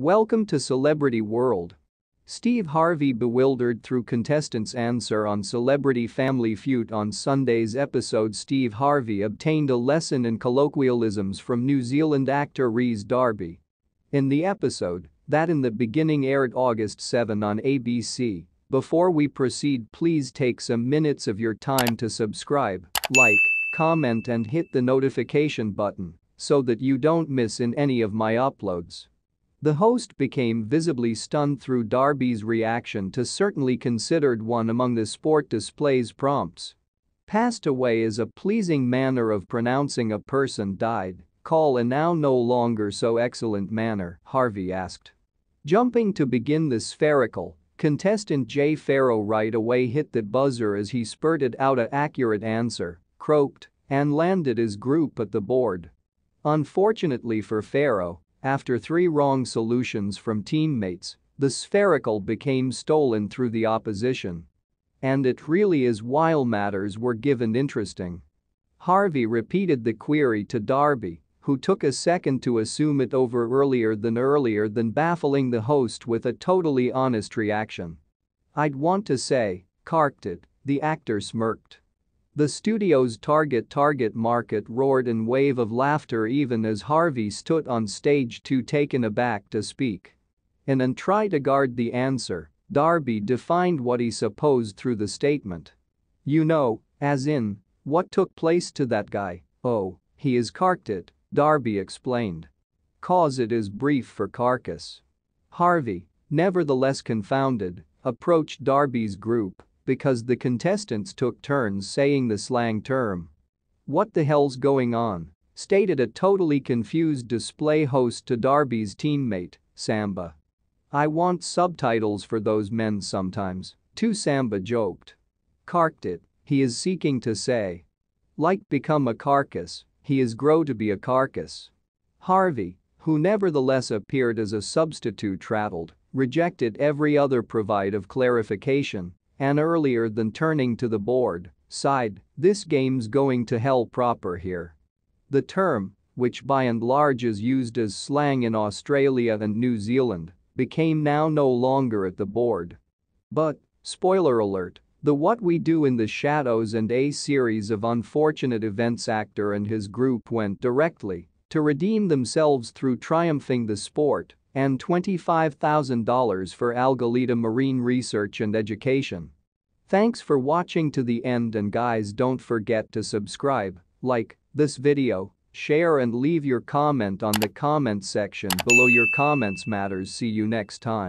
Welcome to Celebrity World. Steve Harvey bewildered through contestants' answer on Celebrity Family Feud on Sunday's episode Steve Harvey obtained a lesson in colloquialisms from New Zealand actor Rhys Darby. In the episode, that in the beginning aired August 7 on ABC, before we proceed please take some minutes of your time to subscribe, like, comment and hit the notification button so that you don't miss in any of my uploads. The host became visibly stunned through Darby's reaction to certainly considered one among the sport display's prompts. Passed away is a pleasing manner of pronouncing a person died, call a now no longer so excellent manner, Harvey asked. Jumping to begin the spherical, contestant Jay Pharoah right away hit the buzzer as he spurted out a accurate answer, croaked, and landed his group at the board. Unfortunately for Pharoah, after three wrong solutions from teammates, the spherical became stolen through the opposition. And it really is while matters were given interesting. Harvey repeated the query to Darby, who took a second to assume it over earlier than earlier than baffling the host with a totally honest reaction. I'd want to say, carked it, the actor smirked. The studio's target target market roared in wave of laughter even as Harvey stood on stage too taken aback to speak. And try to guard the answer, Darby defined what he supposed through the statement. You know, as in, what took place to that guy, oh, he is carked it, Darby explained. Cause it is brief for carcass. Harvey, nevertheless confounded, approached Darby's group because the contestants took turns saying the slang term. What the hell's going on? stated a totally confused display host to Darby's teammate, Samba. I want subtitles for those men sometimes, too Samba joked. Carked it, he is seeking to say. Like become a carcass, he is grow to be a carcass. Harvey, who nevertheless appeared as a substitute traveled, rejected every other provide of clarification and earlier than turning to the board, sighed, this game's going to hell proper here. The term, which by and large is used as slang in Australia and New Zealand, became now no longer at the board. But, spoiler alert, the What We Do in the Shadows and a series of unfortunate events actor and his group went directly to redeem themselves through triumphing the sport and $25,000 for Algalita Marine Research and Education. Thanks for watching to the end and guys don't forget to subscribe, like this video, share and leave your comment on the comment section below your comments matters see you next time.